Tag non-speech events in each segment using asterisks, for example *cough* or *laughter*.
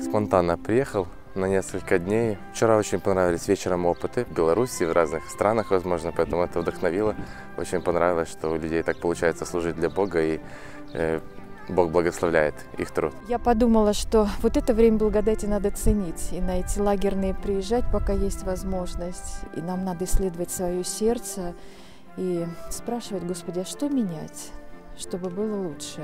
спонтанно приехал на несколько дней. Вчера очень понравились вечером опыты в Беларуси, в разных странах, возможно, поэтому это вдохновило. Очень понравилось, что у людей так получается служить для Бога, и э, Бог благословляет их труд. Я подумала, что вот это время благодати надо ценить и на эти лагерные приезжать, пока есть возможность. И нам надо исследовать свое сердце и спрашивать, Господи, а что менять, чтобы было лучше?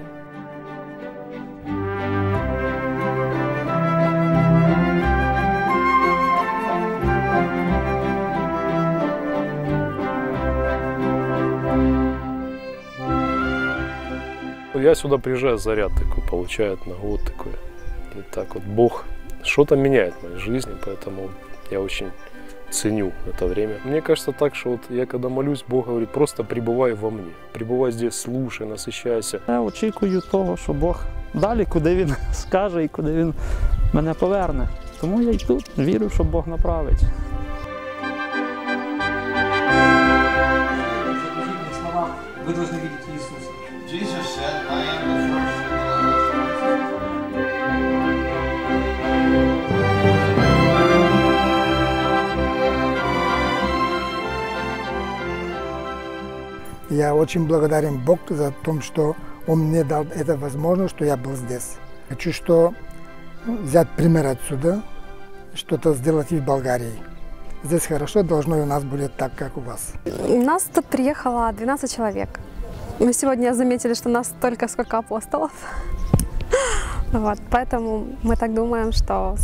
Я сюда приезжаю, заряд такой получает на год такой. И так вот Бог что-то меняет в моей жизни, поэтому я очень ценю это время. Мне кажется так, что вот я когда молюсь, Бог говорит, просто пребывай во мне. Пребывай здесь, слушай, насыщайся. Я очікую того, що Бог далі, куди він *laughs* скаже і куди він мене поверне. Тому я й тут вірю, що Бог направить. слова «Вы должны видеть Иисуса». Я очень благодарен Богу за то, что Он мне дал эту возможность, что я был здесь. Хочу что ну, взять пример отсюда, что-то сделать и в Болгарии. Здесь хорошо, должно и у нас будет так, как у вас. У нас тут приехало 12 человек. Мы сегодня заметили, что нас столько, сколько апостолов. Вот, поэтому мы так думаем, что,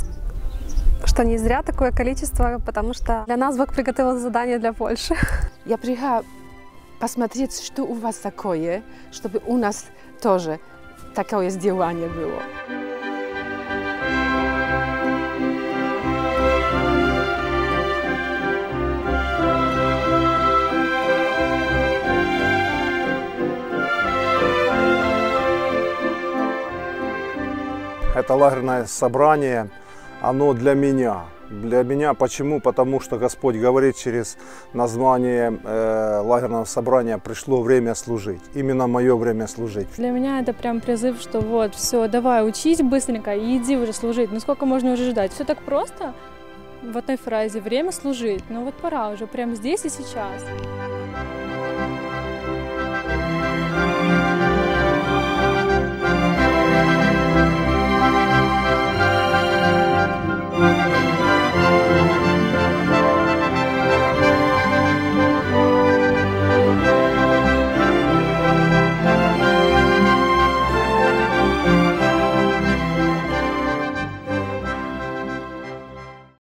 что не зря такое количество, потому что для нас Бог приготовил задание для Польши. Я приехала посмотреть, что у вас такое, чтобы у нас тоже такое сделание было. Это лагерное собрание, оно для меня. Для меня почему? Потому что Господь говорит через название э, лагерного собрания «Пришло время служить». Именно мое время служить. Для меня это прям призыв, что вот, все, давай, учись быстренько и иди уже служить. Ну сколько можно уже ждать? Все так просто в одной фразе «время служить». Ну вот пора уже, прямо здесь и сейчас.